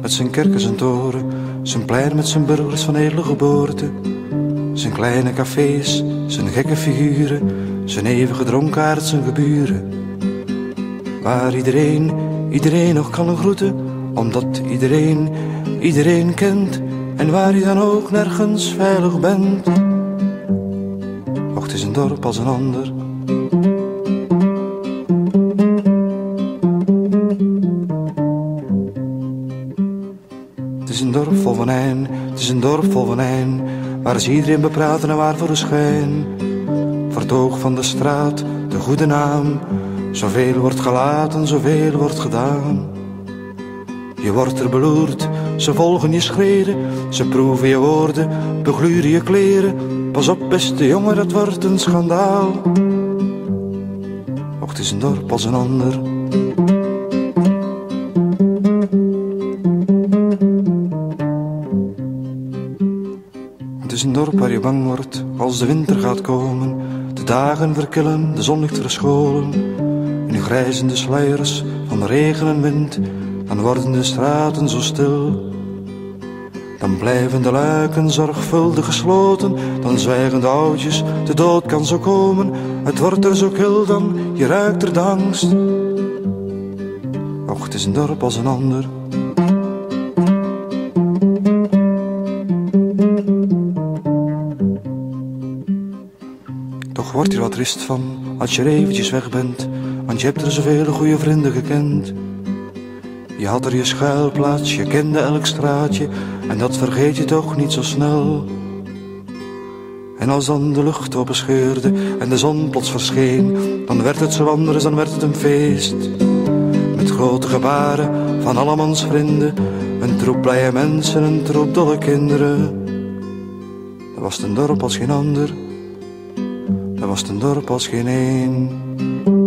met zijn kerken, zijn toren, zijn plein met zijn burgers van edele geboorte. Zijn kleine cafés, zijn gekke figuren, zijn eeuwige dronkaard, zijn geburen. Waar iedereen, iedereen nog kan groeten, omdat iedereen, iedereen kent. En waar je dan ook nergens veilig bent. Och, het is een dorp als een ander. Is een dorp vol venijn, het is een dorp vol venijn, waar ze iedereen bepraten en waar voor de schijn. Voor het oog van de straat, de goede naam, zoveel wordt gelaten, zoveel wordt gedaan. Je wordt er beloerd, ze volgen je schreden, ze proeven je woorden, begluren je kleren. Pas op, beste jongen, dat wordt een schandaal. Och, het is een dorp als een ander. Het is een dorp waar je bang wordt als de winter gaat komen. De dagen verkillen, de zon ligt verscholen. In de grijzende sluiers van regen en wind, dan worden de straten zo stil. Dan blijven de luiken zorgvuldig gesloten, dan zwijgen de oudjes, de dood kan zo komen. Het wordt er zo kil dan, je ruikt er de angst. Och, het is een dorp als een ander. Toch wordt hier wat rust van, als je er eventjes weg bent, want je hebt er zoveel goede vrienden gekend. Je had er je schuilplaats, je kende elk straatje, en dat vergeet je toch niet zo snel. En als dan de lucht openscheurde en de zon plots verscheen, dan werd het zo anders, dan werd het een feest. Met grote gebaren van allemans vrienden, een troep blije mensen, een troep dolle kinderen. Dat was een dorp als geen ander, was een dorp als geen een.